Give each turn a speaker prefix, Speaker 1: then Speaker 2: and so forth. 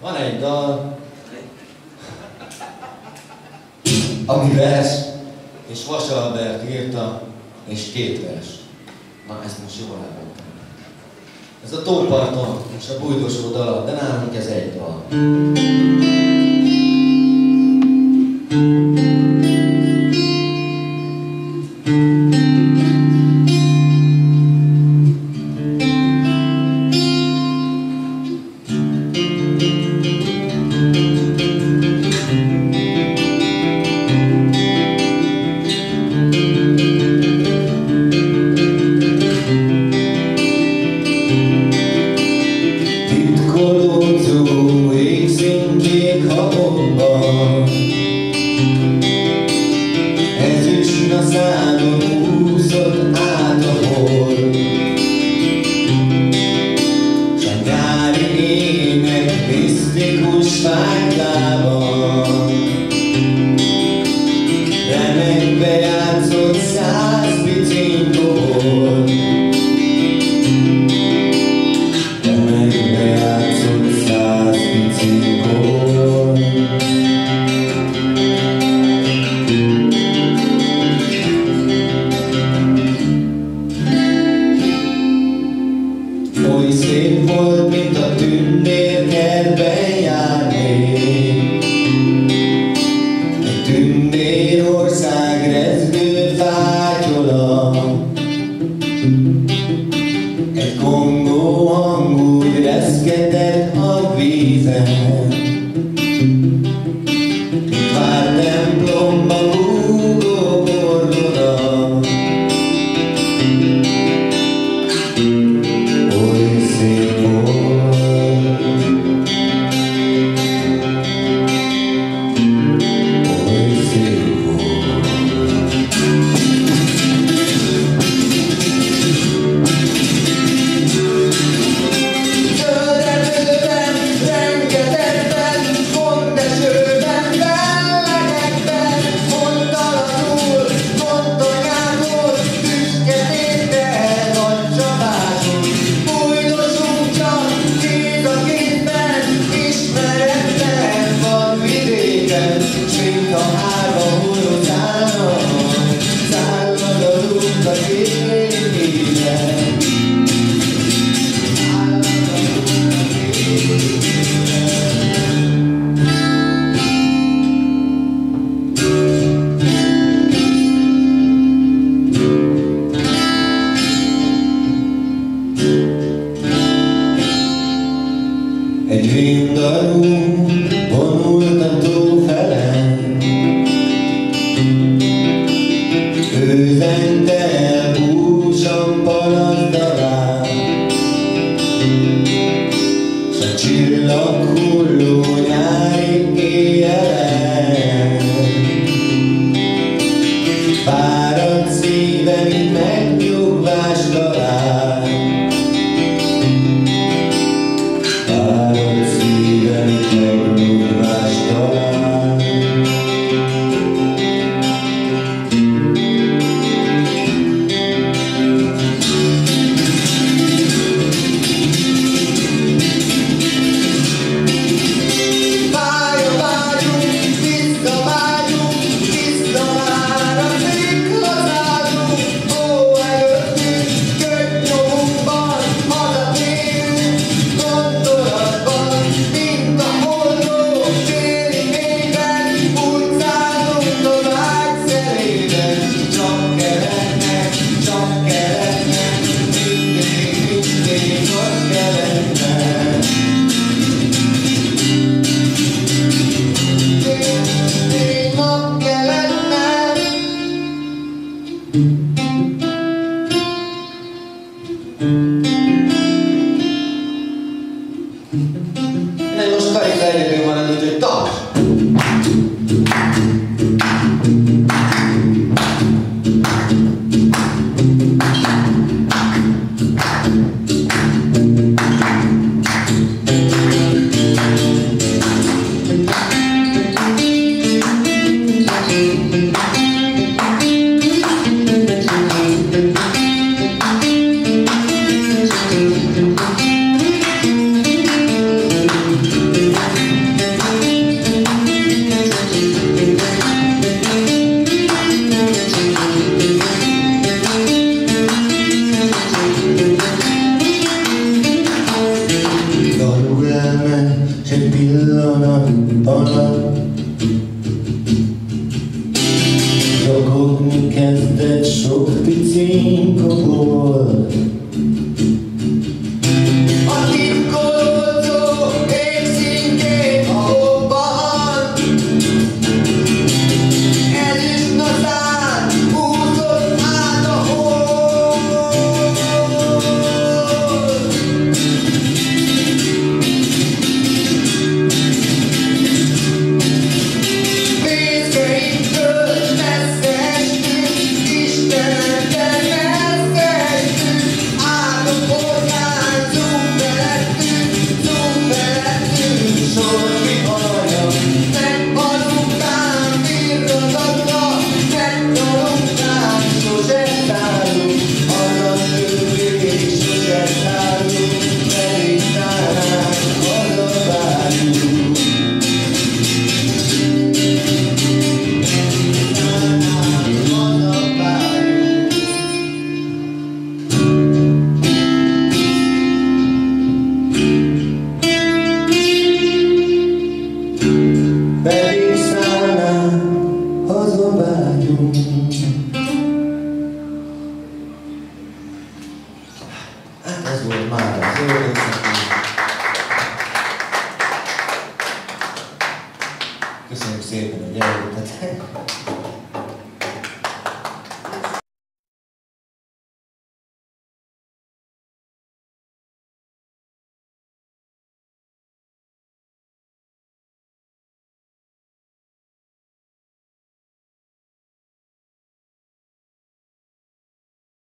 Speaker 1: Van egy dal, ami vers, és Vas Albert írta, és két vers. Na, ezt most jól elmondtam. Ez a tóparton és a bújdosó dal, de nálunk ez egy dal. thank you desire. oldalú, vonult a tó felen. Ő zente el búsan palandalát, s a csillag hulló nyári éjjelen. Fáradt szívem, mint meg Nello sparicare per sim. Gracias.